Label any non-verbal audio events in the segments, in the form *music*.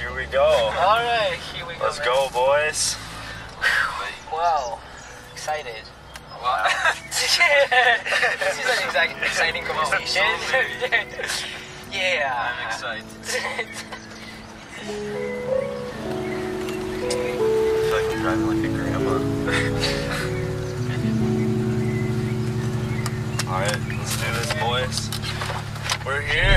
Here we go. All right, here we go. Let's man. go, boys. Wow, excited. Wow. *laughs* this is an exact, exciting *laughs* conversation. *laughs* yeah. I'm excited. I feel like I'm driving like a grandma. All right, let's do this, boys. We're here.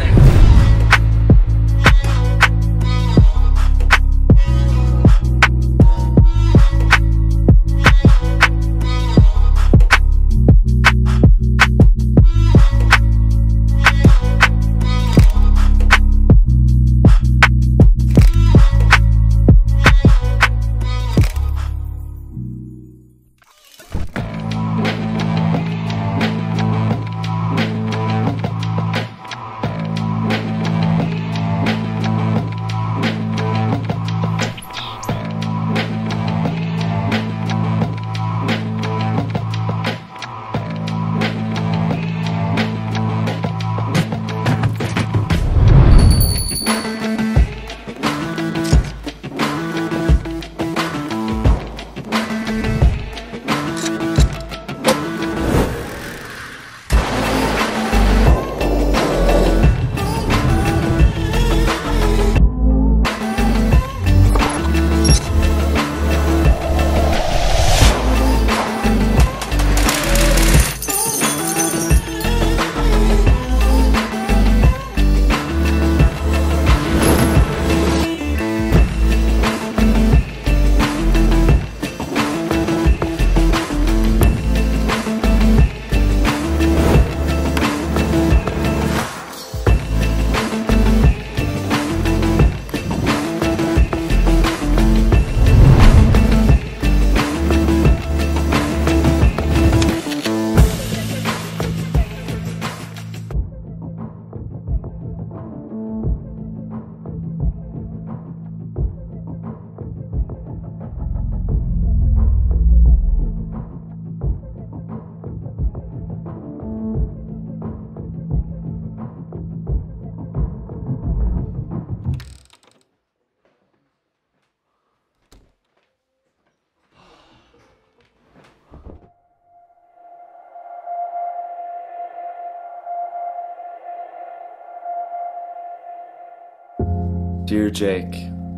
Dear Jake,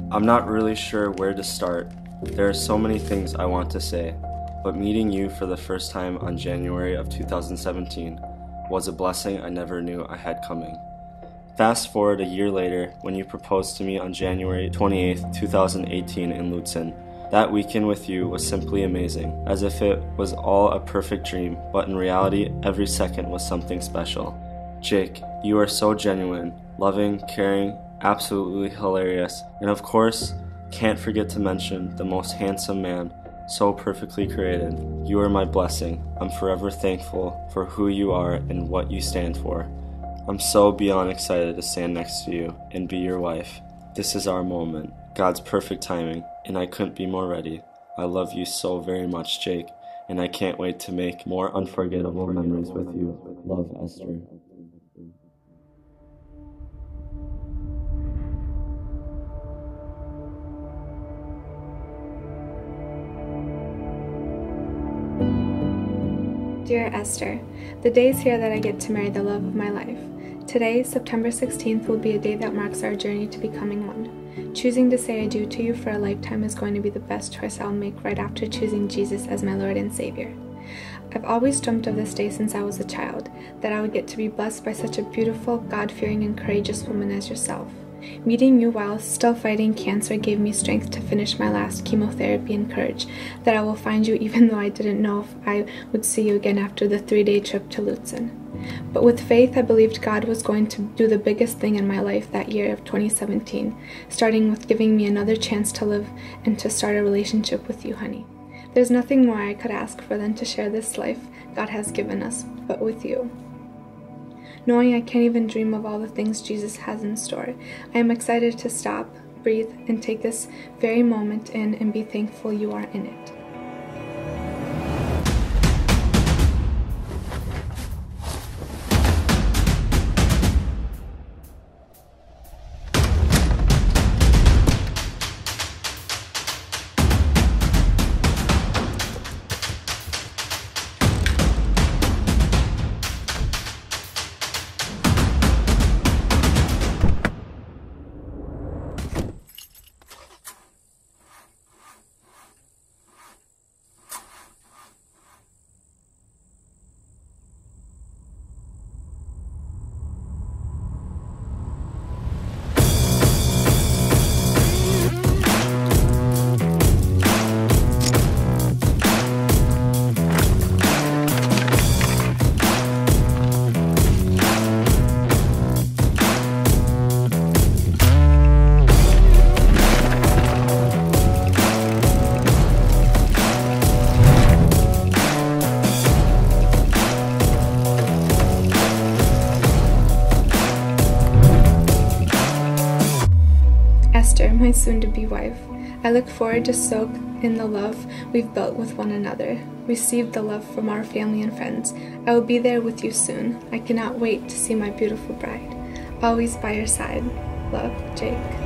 I'm not really sure where to start. There are so many things I want to say, but meeting you for the first time on January of 2017 was a blessing I never knew I had coming. Fast forward a year later when you proposed to me on January 28, 2018 in Lutsen. That weekend with you was simply amazing, as if it was all a perfect dream, but in reality, every second was something special. Jake, you are so genuine, loving, caring, absolutely hilarious, and of course, can't forget to mention the most handsome man, so perfectly created. You are my blessing. I'm forever thankful for who you are and what you stand for. I'm so beyond excited to stand next to you and be your wife. This is our moment, God's perfect timing, and I couldn't be more ready. I love you so very much, Jake, and I can't wait to make more unforgettable memories with you. Love, Esther. Dear Esther, the day is here that I get to marry the love of my life. Today, September 16th, will be a day that marks our journey to becoming one. Choosing to say I do to you for a lifetime is going to be the best choice I'll make right after choosing Jesus as my Lord and Savior. I've always dreamt of this day since I was a child, that I would get to be blessed by such a beautiful, God fearing, and courageous woman as yourself. Meeting you while still fighting cancer gave me strength to finish my last chemotherapy and courage that I will find you *laughs* even though I didn't know if I would see you again after the three day trip to Lutsen. But with faith, I believed God was going to do the biggest thing in my life that year of 2017, starting with giving me another chance to live and to start a relationship with you, honey. There's nothing more I could ask for than to share this life God has given us, but with you. Knowing I can't even dream of all the things Jesus has in store, I am excited to stop, breathe, and take this very moment in and be thankful you are in it. My soon to be wife. I look forward to soak in the love we've built with one another. Receive the love from our family and friends. I will be there with you soon. I cannot wait to see my beautiful bride. Always by your side. Love, Jake.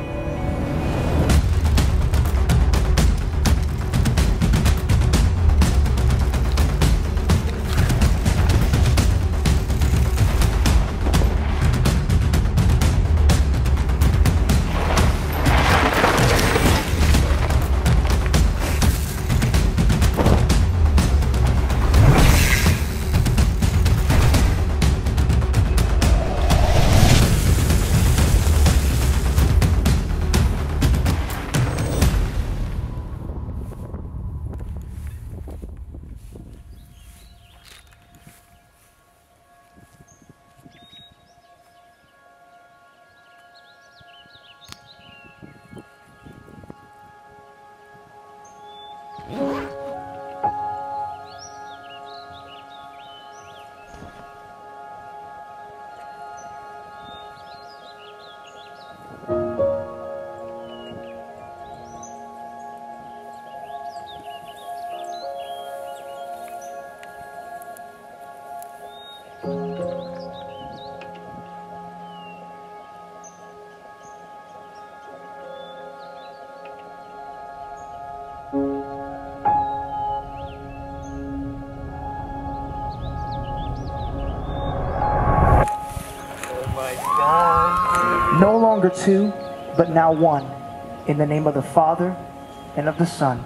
Longer two, but now one. In the name of the Father, and of the Son,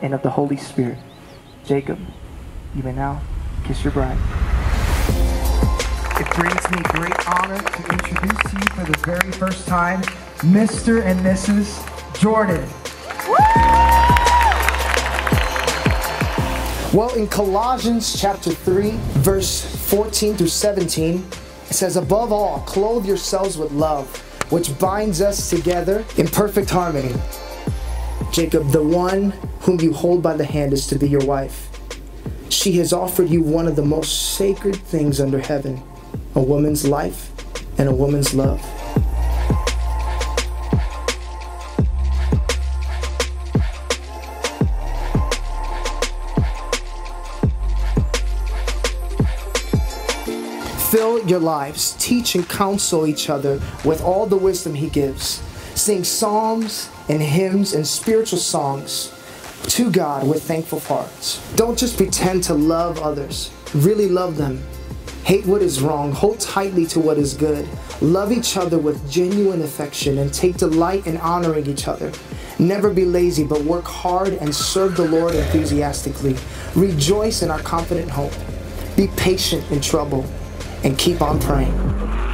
and of the Holy Spirit. Jacob, you may now kiss your bride. It brings me great honor to introduce to you for the very first time Mr. and Mrs. Jordan. Well, in Colossians chapter 3, verse 14 through 17, it says, Above all, clothe yourselves with love, which binds us together in perfect harmony. Jacob, the one whom you hold by the hand is to be your wife. She has offered you one of the most sacred things under heaven a woman's life and a woman's love. Fill your lives, teach and counsel each other with all the wisdom He gives. Sing psalms and hymns and spiritual songs to God with thankful hearts. Don't just pretend to love others, really love them. Hate what is wrong, hold tightly to what is good. Love each other with genuine affection and take delight in honoring each other. Never be lazy, but work hard and serve the Lord enthusiastically. Rejoice in our confident hope. Be patient in trouble and keep on praying.